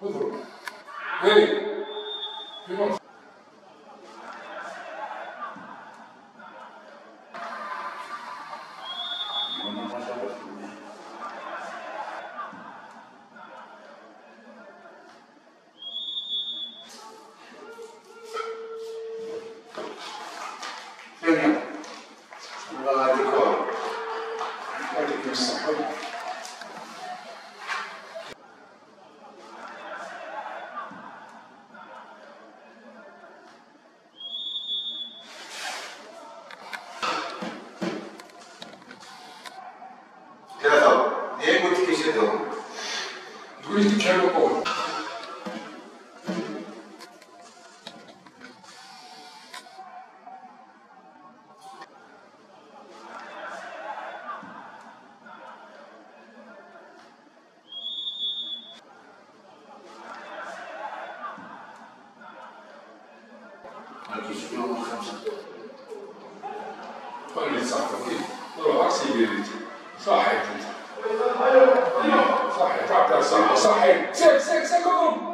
Mudou. Ei, irmãos. Olha aqui, olha aqui, olha. Gulli Kellerboy. قال لي صاحبتي روح سيبي صاحبتي صحيح. صحيح. سيك سيك سيكم